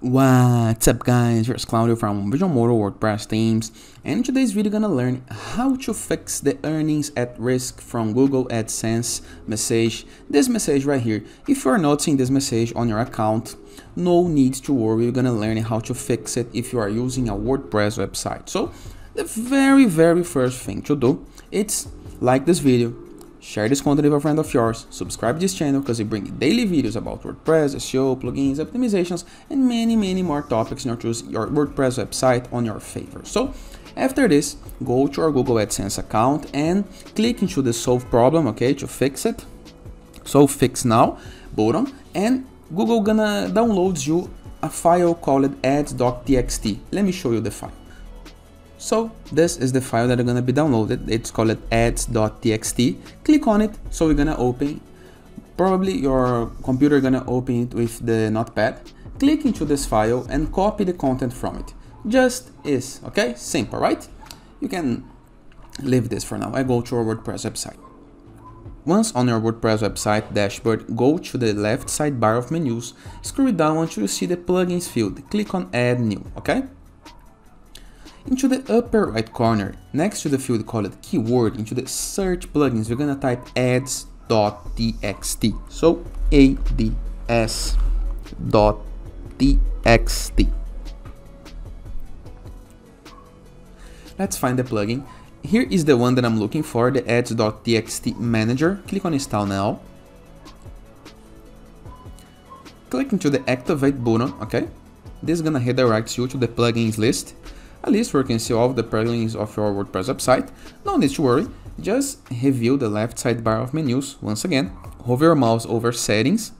What's up guys, here's Claudio from Visualmodo WordPress themes and in today's video gonna learn how to fix the earnings at risk from Google AdSense message, this message right here. If you're not seeing this message on your account, no need to worry, you're gonna learn how to fix it if you are using a WordPress website. So the very very first thing to do, it's like this video, Share this content with a friend of yours, subscribe to this channel because we bring daily videos about WordPress, SEO, plugins, optimizations, and many, many more topics in use your WordPress website on your favor. So after this, go to our Google AdSense account and click into the solve problem, okay, to fix it. So fix now button and Google gonna download you a file called ads.txt. Let me show you the file. So this is the file that are gonna be downloaded. It's called ads.txt. Click on it. So we're gonna open. Probably your computer gonna open it with the notepad. Click into this file and copy the content from it. Just is, okay? Simple, right? You can leave this for now. I go to our WordPress website. Once on your WordPress website dashboard, go to the left sidebar of menus, scroll down until you see the plugins field. Click on add new, okay? Into the upper right corner, next to the field called keyword, into the search plugins, we're gonna type ads.txt. So ads.txt. Let's find the plugin. Here is the one that I'm looking for, the ads.txt manager. Click on install now. Click into the activate button, okay? This is gonna redirect you to the plugins list a list where you can see all of the plugins of your WordPress website. No need to worry, just review the left sidebar of menus once again, hover your mouse over settings,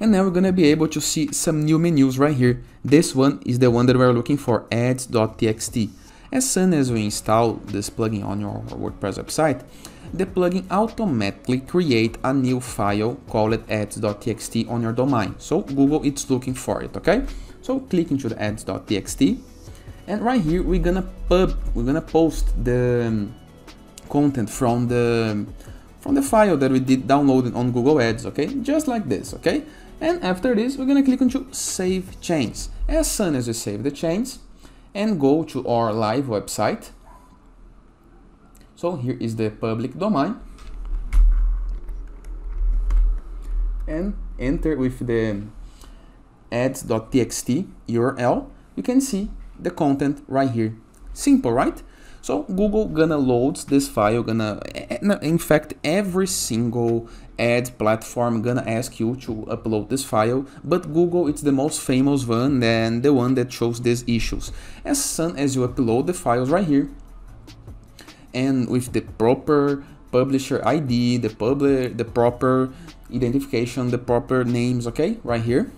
and now we're gonna be able to see some new menus right here. This one is the one that we're looking for, ads.txt. As soon as we install this plugin on your WordPress website, the plugin automatically create a new file called ads.txt on your domain. So Google is looking for it, okay? So click into the ads.txt and right here we're gonna pub we're gonna post the um, content from the from the file that we did download on Google Ads okay? Just like this okay? And after this we're gonna click into save change as soon as we save the change and go to our live website so here is the public domain. And enter with the ads.txt URL you can see the content right here. Simple, right? So Google gonna loads this file, gonna, eh, in fact, every single ad platform gonna ask you to upload this file, but Google it's the most famous one and the one that shows these issues. As soon as you upload the files right here, and with the proper publisher ID, the public, the proper identification, the proper names, okay, right here,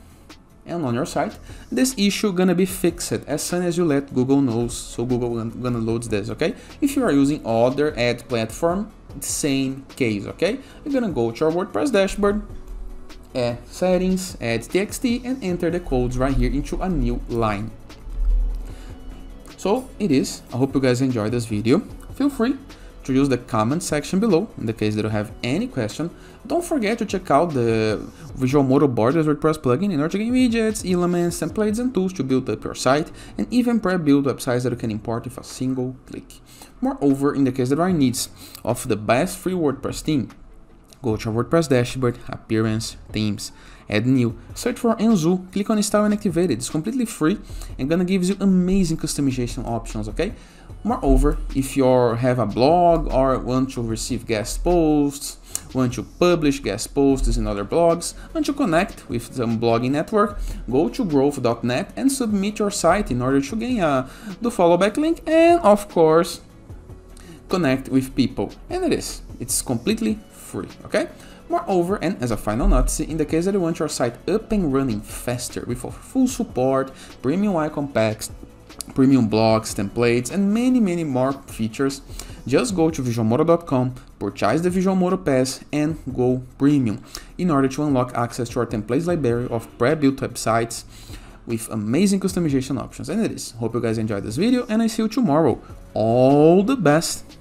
and on your site, this issue gonna be fixed as soon as you let Google knows, so Google gonna load this, okay? If you are using other ad platform, same case, okay? You're gonna go to our WordPress dashboard, add settings, add txt, and enter the codes right here into a new line. So it is, I hope you guys enjoyed this video. Feel free to use the comment section below in the case that you have any question. Don't forget to check out the Visual Visualmodo Borderless WordPress plugin in order to gain widgets, elements, templates, and tools to build up your site, and even pre-built websites that you can import with a single click. Moreover, in the case that you are in needs of the best free WordPress theme, go to WordPress dashboard, appearance, themes, add new, search for Enzo, click on install and activate it. It's completely free and gonna give you amazing customization options, okay? Moreover, if you have a blog or want to receive guest posts, want to publish guest posts in other blogs, want to connect with some blogging network, go to growth.net and submit your site in order to gain uh, a do follow back link and of course connect with people. And it is. It's completely free, okay? Moreover, and as a final note, in the case that you want your site up and running faster with full support, premium icon packs, premium blocks, templates, and many, many more features, just go to visualmodo.com, purchase the Visualmodo Pass, and go premium in order to unlock access to our templates library of pre-built websites with amazing customization options. And it is. Hope you guys enjoyed this video, and I see you tomorrow. All the best!